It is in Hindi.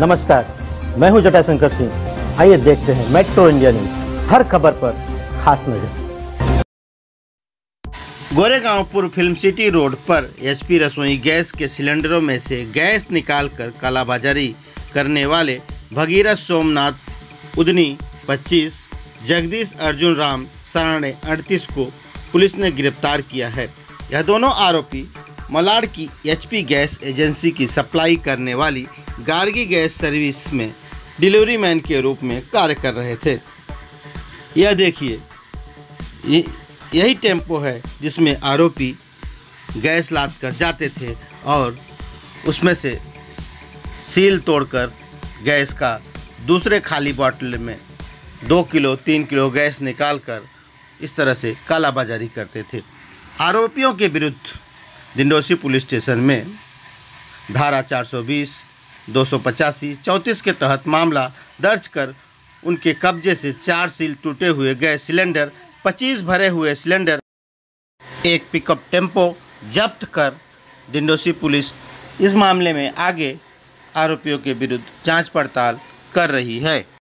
नमस्कार, मैं हूँ जटाशंकर सिंह। आइए देखते हैं मेट्रो इंडिया न्यूज़। हर खबर पर खास नज़र। गोरेगांव पूर्व फ़िल्म सिटी रोड पर एचपी रसोई गैस के सिलेंडरों में से गैस निकालकर कालाबाजारी करने वाले भगीरथ सोमनाथ, उदनी 25 जगदीश अर्जुन राम सराणे 38 को पुलिस ने गिरफ़्तार किया है। यह दोनों आरोपी मलाड की एचपी गैस एजेंसी की सप्लाई करने वाली गार्गी गैस सर्विस में डिलीवरी मैन के रूप में कार्य कर रहे थे। यह देखिए यही टेंपो है जिसमें आरोपी गैस लाद कर जाते थे और उसमें से सील तोड़कर गैस का दूसरे खाली बॉटल में दो किलो तीन किलो गैस निकालकर इस तरह से कालाबाजारी करते थे। आरोपियों के विरुद्ध डिंडोसी पुलिस स्टेशन में धारा 420, 285, 34 के तहत मामला दर्ज कर उनके कब्जे से चार सील टूटे हुए गैस सिलेंडर 25 भरे हुए सिलेंडर एक पिकअप टेंपो जब्त कर डिंडोसी पुलिस इस मामले में आगे आरोपियों के विरुद्ध जाँच पड़ताल कर रही है।